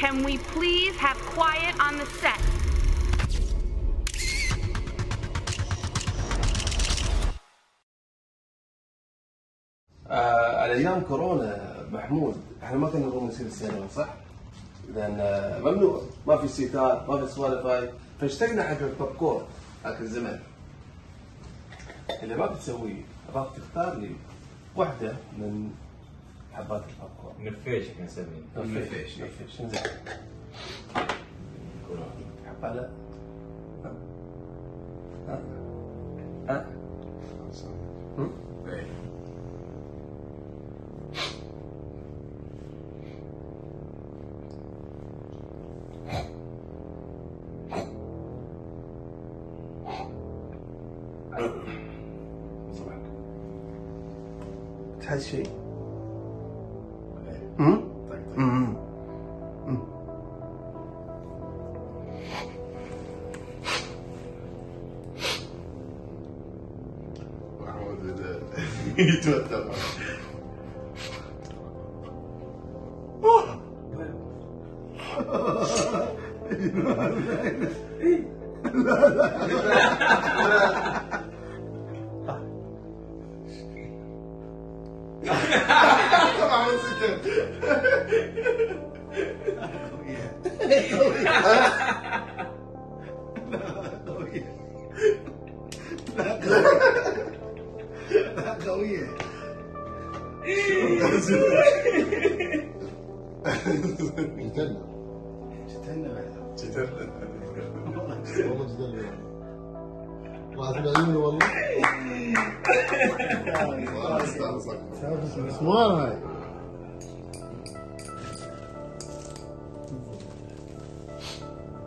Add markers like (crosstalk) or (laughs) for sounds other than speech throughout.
Can we please have quiet on the set? آه على إيام كورونا محمود إحنا ما كنا نروح نسير السينما صح؟ لأن آه، ممنوع ما في seatات ما في سوالف هاي فاشتقنا حق البوب كورن ذاك الزمن اللي ما بتسويه ابغاك تختار لي واحدة من حبات البوب كورن نفيش إحنا نسميه. نفيش نفيش انزين كل واحد حب على ها؟ ها؟ Mm -hmm. Mm -hmm. Mm. Why was it that? you do that one. (laughs) you? (laughs) قوية جدلنا جتنا والله جدلنا راحت بعيوني والله والله استانس مسمار هاي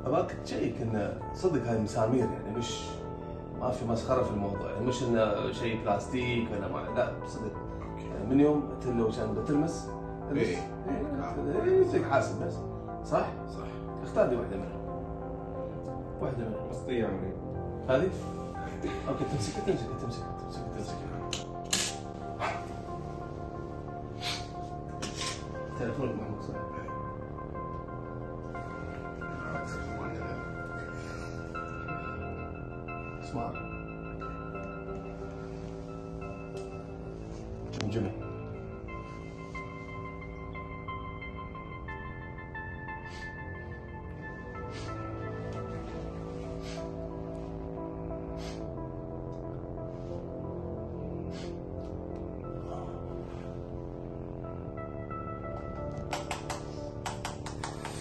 ابغاك تشيك انه صدق هاي مسامير يعني مش ما في مسخرة في الموضوع يعني مش إنه شيء بلاستيك ولا ما لا صدق يعني من يوم قلت له عشان بتلمس تلمس. إيه. إيه، إيه، حاسب بس صح؟ صح اختار لي واحدة منهم واحدة منهم قصدي عمري هذه؟ أوكي تمسكها تمسكها تمسكها تمسكها تمسكها تليفونك محمود صح؟ 准备准备。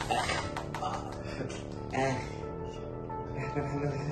哎，啊，哎，来来来来。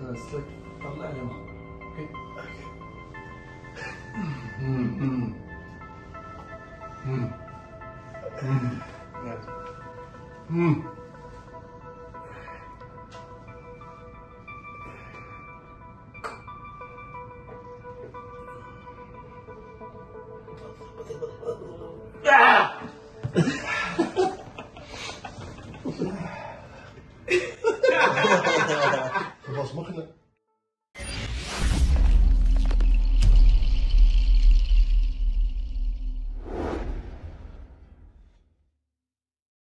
测试，到那里嘛。OK。嗯嗯嗯嗯嗯。嗯。不 (laughs) looking at